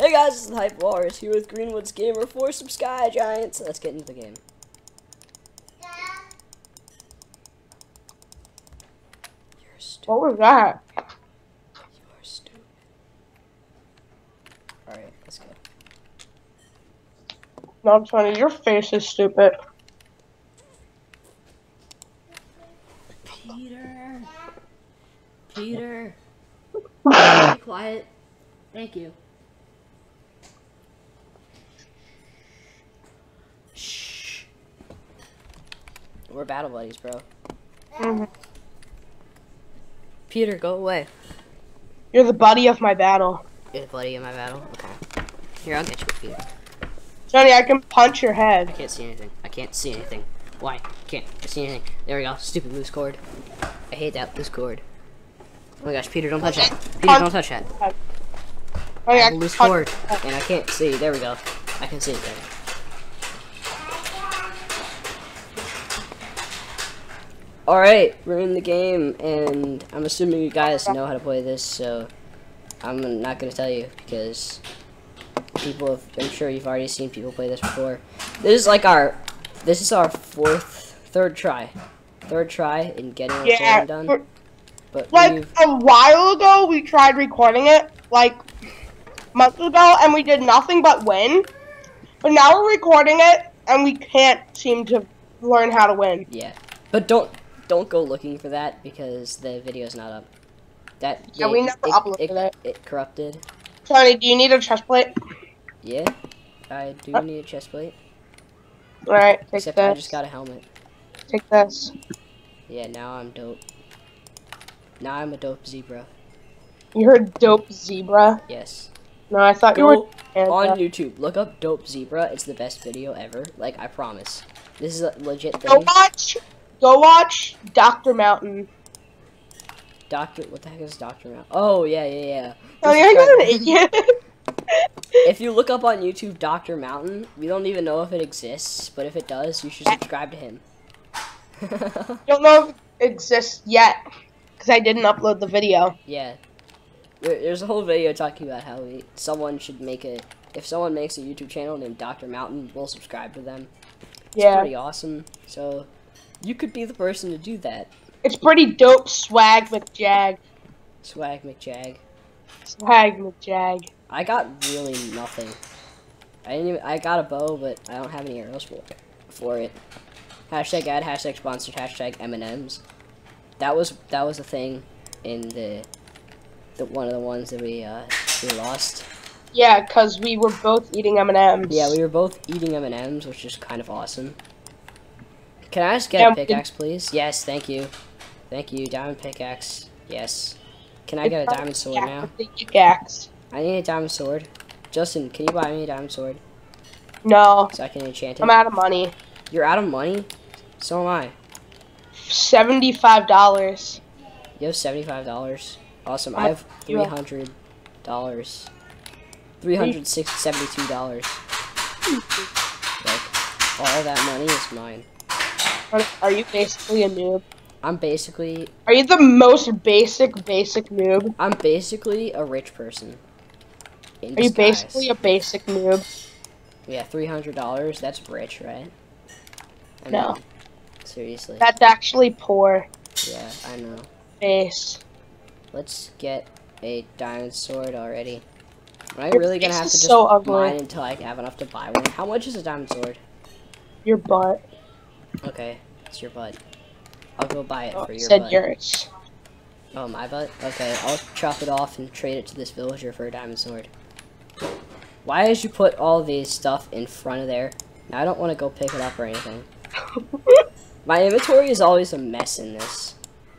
Hey guys, this is the Hype Walrus here with Greenwood's Gamer for some Sky Giants. Let's get into the game. You're stupid. What was that? You are stupid. Alright, let's go. No, I'm funny. Your face is stupid. Peter! Peter! Be quiet. Thank you. We're battle buddies, bro. Mhm. Peter, go away. You're the buddy of my battle. You're the buddy of my battle? Okay. Here, I'll get you, Peter. Johnny, I can punch your head. I can't see anything. I can't see anything. Why? Can't see anything. There we go. Stupid loose cord. I hate that loose cord. Oh my gosh, Peter, don't touch that. Peter, don't touch that. I Johnny, I have a loose cord, and I can't see. There we go. I can see it there. Alright, we're in the game, and I'm assuming you guys know how to play this, so I'm not going to tell you, because people have, I'm sure you've already seen people play this before. This is like our, this is our fourth, third try. Third try in getting a Yeah, game done. But like we've, a while ago, we tried recording it, like months ago, and we did nothing but win. But now we're recording it, and we can't seem to learn how to win. Yeah, but don't don't go looking for that because the video's not up. That Yeah, we never uploaded it, it. it corrupted. Johnny, do you need a chest plate? Yeah, I do Uh, need a chest plate. All right, take Except this. I just got a helmet. Take this. Yeah, now I'm dope. Now I'm a dope zebra. You're a dope zebra. Yes. No, I thought you were. Santa. on YouTube. Look up dope zebra. It's the best video ever. Like I promise. This is a legit Go thing. watch. Go watch Doctor Mountain. Doctor, what the heck is Doctor Mountain? Oh yeah, yeah, yeah. Oh, you're not an idiot. If you look up on YouTube Dr. Mountain, we don't even know if it exists, but if it does, you should subscribe to him. Don't know if it exists yet because I didn't upload the video. yeah. There's a whole video talking about how we, someone should make a if someone makes a YouTube channel named Dr. Mountain, we'll subscribe to them. It's Yeah, pretty awesome. So you could be the person to do that. it's pretty dope. Swag McJag. Swag McJag. Swag McJag. I got really nothing. I didn't even I got a bow, but I don't have any arrows for for it. Hashtag ad, hashtag sponsored, hashtag M&M's. That was that was a thing in the the one of the ones that we uh we lost. Yeah, because we were both eating M and M's. Yeah, we were both eating M&M's, which is kind of awesome. Can I just get Yeah, a pickaxe, please? Yes, thank you. Thank you, diamond pickaxe. Yes. Can I get a diamond sword now? pickaxe. I need a diamond sword. Justin, can you buy me a diamond sword No, so I can enchant it? I'm out of money. You're out of money? So am I. Seventy-five dollars. You have seventy-five dollars. Awesome. I have you three have? hundred dollars. Three hundred six seventy-two dollars. Hmm. Like all that money is mine. Are you basically a noob? I'm basically Are you the most basic basic noob? I'm basically a rich person. Are you basically a basic noob? Yeah, three hundred dollars. That's rich, right? I No. mean, seriously. That's actually poor. yeah, I know. Face. Let's get a diamond sword already. Am I Your really gonna have to just so ugly. mine until I have enough to buy one? How much is a diamond sword? Your butt. Okay, it's your butt. I'll go buy it Oh, for your said butt. yours. Oh, my butt? Okay, I'll chop it off and trade it to this villager for a diamond sword. Why did you put all these stuff in front of there? Now, I don't want to go pick it up or anything. My inventory is always a mess in this.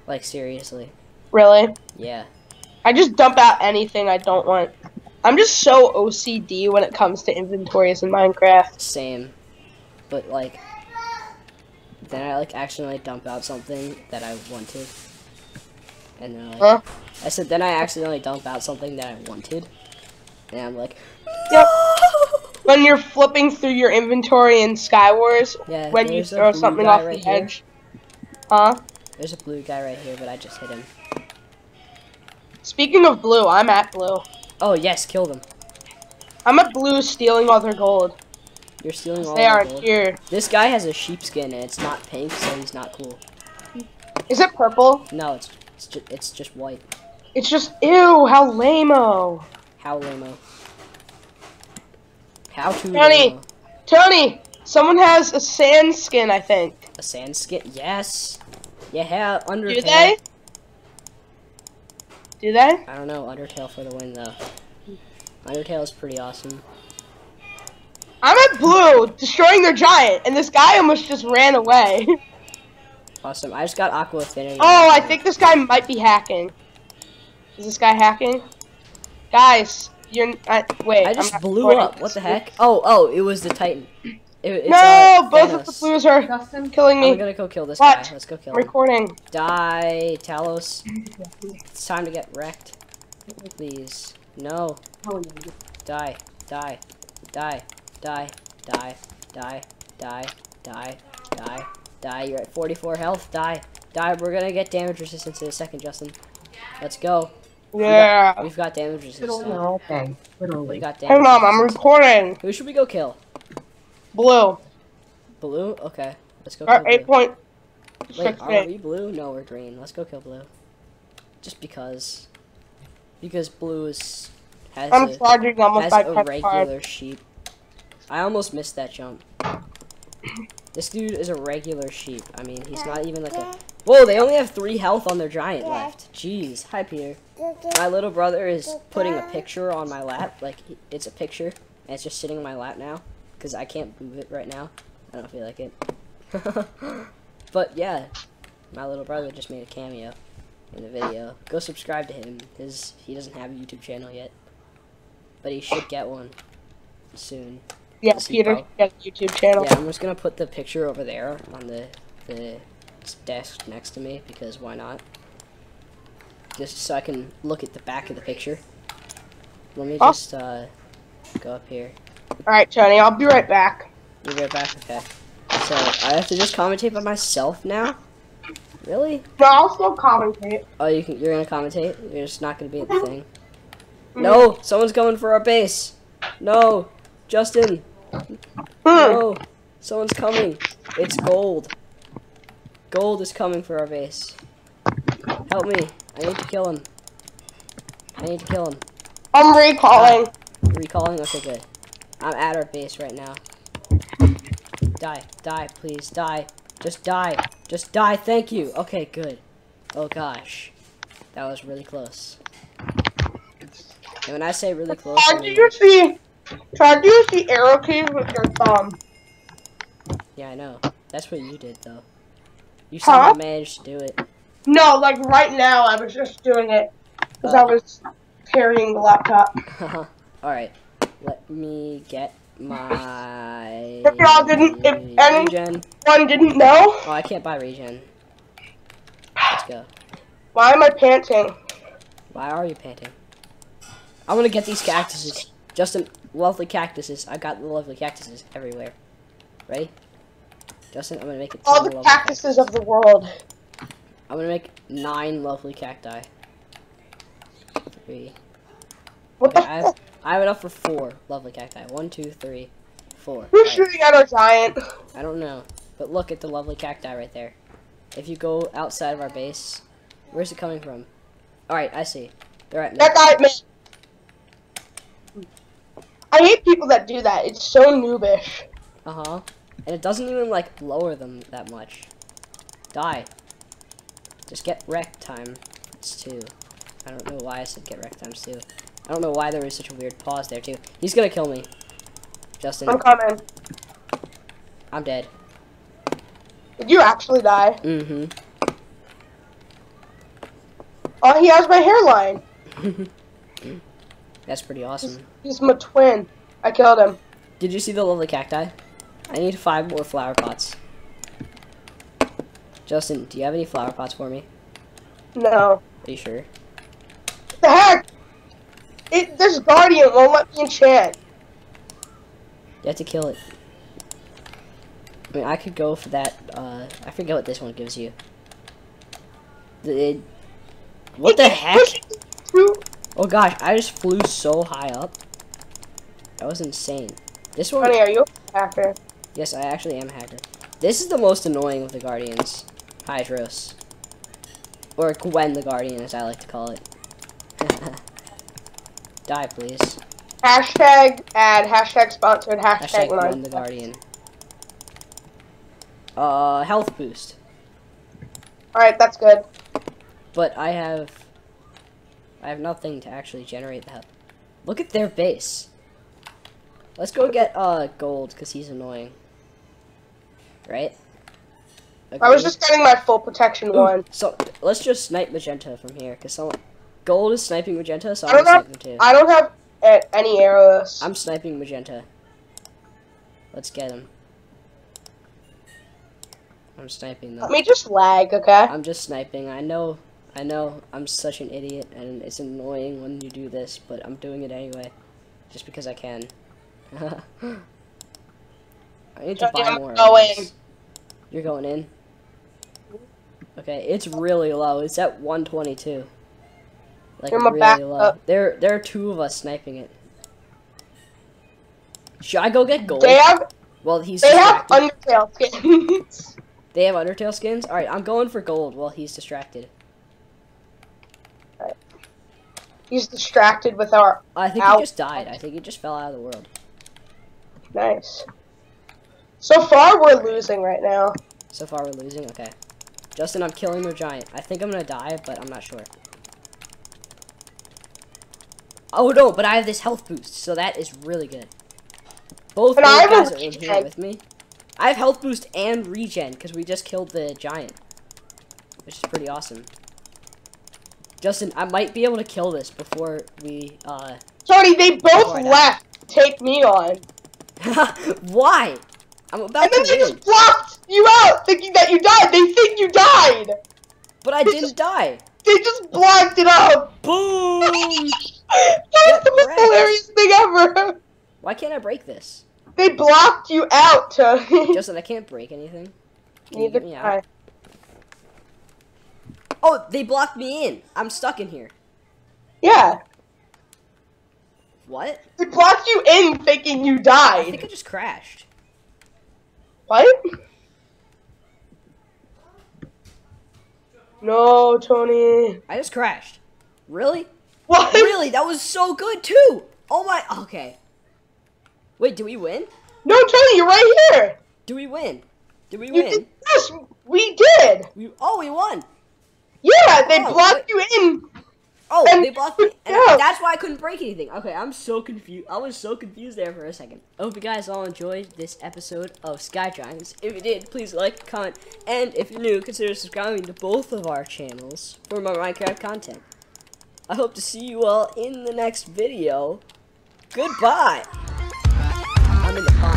Like, seriously. really? Yeah. I just dump out anything I don't want. I'm just so OCD when it comes to inventories in Minecraft. Same. But, like, then I, like, accidentally dump out something that I wanted. And then, like, Huh? I said, then I accidentally dump out something that I wanted. And I'm like, Yep. When you're flipping through your inventory in Skywars, Yeah, when you throw something off right the here. edge. Huh? There's a blue guy right here, but I just hit him. Speaking of blue, I'm at blue. Oh, yes, kill them. I'm at blue stealing all their gold. You're stealing all They are gold. here. This guy has a sheepskin and it's not pink, so he's not cool. Is it purple? No, it's it's just it's just white. It's just ew. How lameo. How lame How to lame Tony, someone has a sand skin. I think. A sand skin? Yes. Yeah, Undertale. Do they? Do they? I don't know. Undertale for the win though. Undertale is pretty awesome. I'm at blue, destroying their giant, and this guy almost just ran away. Awesome. I just got Aqua Affinity. oh, I think this guy might be hacking. Is this guy hacking? Guys, you're. I, wait. I I'm just blew up. What the heck? Oh, oh, it was the Titan. It, it's, No, uh, both of the blues are Justin, killing I'm me. gonna go kill this What? guy. Let's go kill I'm him. recording. Die, Talos. It's time to get wrecked. Please. No. how are you? Die. Die. Die. Die. Die. Die. Die. Die. Die. Die. You're at 44 health. Die. Die. We're gonna get damage resistance in a second, Justin. Let's go. Yeah. We've got damage resistance. Literally now. all day. We Literally. got damage. Hang on, I'm recording. Who should we go kill? Blue. Blue? Okay. Let's go Or kill eight blue. point Wait, six are eight. we blue? No, we're green. Let's go kill blue. Just because. Because blue is has I'm a, charging them with has my a credit card. regular sheep. I almost missed that jump. This dude is a regular sheep. I mean, he's not even like a. Whoa! They only have three health on their giant left. Jeez. Hi, Peter. My little brother is putting a picture on my lap. Like it's a picture, and it's just sitting on my lap now because I can't move it right now. I don't feel like it. but yeah, my little brother just made a cameo in the video. Go subscribe to him. His he doesn't have a YouTube channel yet, but he should get one soon. Yeah, Is Peter, broke? get a YouTube channel. Yeah, I'm just gonna put the picture over there on the the desk next to me because why not? Just so I can look at the back of the picture. Let me Oh. just uh, go up here. All right, Tony, I'll be right back. You get back, okay? So I have to just commentate by myself now. Really? No, I'll still commentate. Oh, you can. You're gonna commentate. You're just not gonna be at the thing. No, someone's coming for our base. No, Justin. Hmm. No, someone's coming. It's gold. Gold is coming for our base. Help me. I need to kill him. I need to kill him. I'm recalling. Recalling? Okay, good. I'm at our base right now. Die. Die, please. Die. Just die. Just die. Thank you. Okay, good. Oh, gosh. That was really close. And when I say really close, I mean, use the try to use the arrow keys with your thumb. yeah, I know. That's what you did, though. You Huh? somehow managed to do it. No, like right now, I was just doing it because I Oh. was carrying the laptop. Alright. Let me get my... If y'all didn't- if any- Regen. One didn't know. Oh, I can't buy regen. Let's go. Why am I panting? Why are you panting? I want to get these cactuses. Justin, lovely cactuses. I got the lovely cactuses everywhere. Ready? Justin, I'm gonna make it. All the lovely cactuses of the world. I'm gonna make nine lovely cacti. Three. What the Okay, I have. I have enough for four lovely cacti. One, two, three, four. Who's Alright, shooting at our giant? I don't know, but look at the lovely cacti right there. If you go outside of our base, where's it coming from? All right, I see. They're at me. That guy. I hate people that do that. It's so noobish. Uh huh. And it doesn't even like lower them that much. Die. Just get wrecked time. It's two. I don't know why I said get wrecked times two. I don't know why there was such a weird pause there too. He's gonna kill me. Justin, I'm coming. I'm dead. Did you actually die? Mm-hmm. Oh, he has my hairline. That's pretty awesome. He's my twin. I killed him. Did you see the lovely cacti? I need five more flower pots. Justin, do you have any flower pots for me? No. Are you sure? What the heck? It, this guardian won't let me enchant. You have to kill it. I mean, I could go for that. Uh, I forget what this one gives you. It- what the heck? It through- Oh gosh, I just flew so high up. That was insane. This one, Tony, are you a hacker? yes, I actually am a hacker. This is the most annoying of the Guardians. Hydros. Or Gwen the Guardian, as I like to call it. Die, please. Hashtag ad, hashtag sponsored, Hashtag hashtag, Gwen the Guardian. Uh, health boost. Alright, that's good. But I have... I have nothing to actually generate that. Look at their base. Let's go get, uh, gold, because he's annoying. Right? I was just getting my full protection Ooh, one. So, let's just snipe Magenta from here, because someone... Gold is sniping Magenta, so I I'm don't gonna know. snipe them too. I don't have a- any arrows. I'm sniping Magenta. Let's get him. I'm sniping them. Let me just lag, okay? I'm just sniping. I know, I know, I'm such an idiot, and it's annoying when you do this, but I'm doing it anyway, just because I can. I need to buy I'm more. going. You're going in. Okay, it's really low. It's at 122. Like really low. There, there are two of us sniping it. Should I go get gold? They have Well, he's they have. Undertale skins. They have Undertale skins? Alright, I'm going for gold while he's distracted. He's distracted with our I think Ow. he just died. I think he just fell out of the world. nice. So far, we're losing right now. So far, we're losing? Okay. Justin, I'm killing their giant. I think I'm gonna die, but I'm not sure. Oh no, but I have this health boost, so that is really good. Both And those I have a guys are in here with me. I have health boost and regen, because we just killed the giant. Which is pretty awesome. Justin, I might be able to kill this before we, uh... Tony, they both left to take me on. Why? I'm about And then they just blocked you out, thinking that you died. They think you died. but I didn't die. They just blocked it out. Boom! That's the most hilarious thing ever. Why can't I break this? They blocked you out, Tony. Justin, I can't break anything. Can you Neither get me can out? I. Oh, they blocked me in. I'm stuck in here. Yeah. What? They blocked you in thinking you died. I think I just crashed. What? No, Tony. I just crashed. Really? What? Really? That was so good too. Oh my. Okay. Wait, do we win? No, Tony, you're right here. Do we win? Did we You win? did, yes, we did. We oh we won. Yeah, oh, they Oh, blocked you in. Oh, And- they blocked me. And yeah. that's why I couldn't break anything. Okay, I'm so confused. I was so confused there for a second. I hope you guys all enjoyed this episode of Sky Giants. If you did, please like, comment, and if you're new, consider subscribing to both of our channels for more Minecraft content. I hope to see you all in the next video. Goodbye. I'm in the pond.